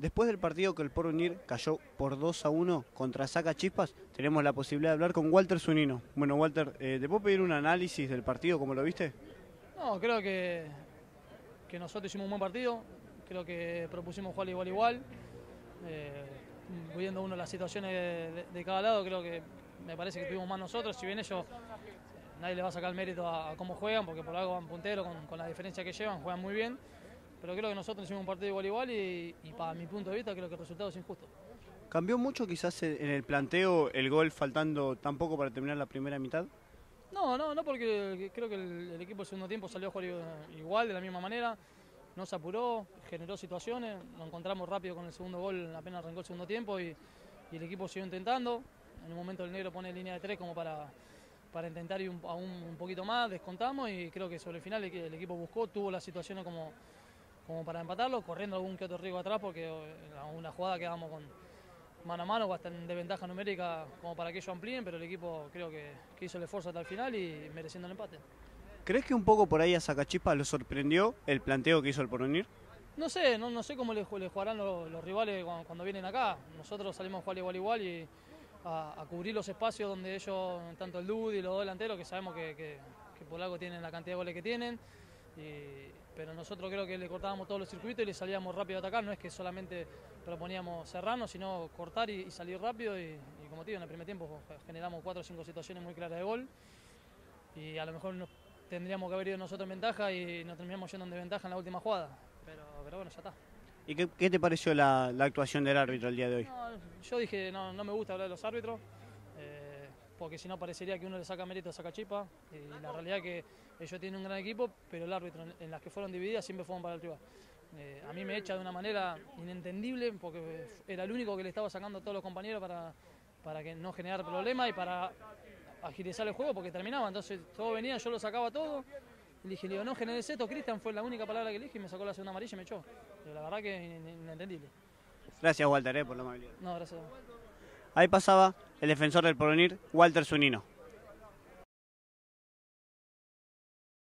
Después del partido que el Porvenir cayó por 2 a 1 contra Saca Chispas, tenemos la posibilidad de hablar con Walter Zunino. Bueno, Walter, eh, ¿te puedo pedir un análisis del partido, como lo viste? No, creo que, nosotros hicimos un buen partido, creo que propusimos jugar igual igual. Eh, viendo uno las situaciones de, cada lado, creo que me parece que tuvimos más nosotros, si bien ellos nadie le va a sacar el mérito a, cómo juegan, porque por algo van punteros con, con la diferencia que llevan, juegan muy bien pero creo que nosotros hicimos un partido igual igual y, y para mi punto de vista creo que el resultado es injusto. ¿Cambió mucho quizás en el planteo el gol faltando tan poco para terminar la primera mitad? No, no, no porque creo que el, el equipo del segundo tiempo salió a jugar igual, de la misma manera, no se apuró, generó situaciones, nos encontramos rápido con el segundo gol, apenas arrancó el segundo tiempo y, y el equipo siguió intentando. En un momento el negro pone línea de tres como para, para intentar ir un, aún un poquito más, descontamos y creo que sobre el final el, el equipo buscó, tuvo las situaciones como como para empatarlo, corriendo algún que otro riesgo atrás porque en una jugada quedamos con mano a mano, hasta en desventaja numérica como para que ellos amplíen, pero el equipo creo que, que, hizo el esfuerzo hasta el final y mereciendo el empate. ¿Crees que un poco por ahí a Sacachispa lo sorprendió el planteo que hizo el porvenir? No sé, no, no sé cómo le, le jugarán los, los, rivales cuando, cuando, vienen acá. Nosotros salimos a jugar igual igual y a, a cubrir los espacios donde ellos, tanto el Dudy y los dos delanteros, que sabemos que, que, que por algo tienen la cantidad de goles que tienen. Y, pero nosotros creo que le cortábamos todos los circuitos y le salíamos rápido a atacar, no es que solamente proponíamos cerrarnos, sino cortar y, y salir rápido. Y, y, como te digo, en el primer tiempo generamos cuatro o cinco situaciones muy claras de gol. Y a lo mejor nos tendríamos que haber ido nosotros en ventaja y nos terminamos yendo en desventaja en la última jugada, pero, pero bueno, ya está. ¿Y qué, qué te pareció la, la, actuación del árbitro el día de hoy? No, yo dije, no, no me gusta hablar de los árbitros, eh, porque si no parecería que uno le saca mérito a Sacachipa, y la realidad es que ellos tienen un gran equipo, pero el árbitro en las que fueron divididas siempre fueron para el rival. Eh, a mí me echa de una manera inentendible porque era el único que le estaba sacando a todos los compañeros para, para que no generar problemas y para agilizar el juego porque terminaba. Entonces todo venía, yo lo sacaba todo. Y le dije, le digo, no generes esto, Cristian fue la única palabra que le dije y me sacó la segunda amarilla y me echó. Pero la verdad que es inentendible. Gracias Walter eh, por la amabilidad. No, gracias. Ahí pasaba el defensor del porvenir, Walter Zunino.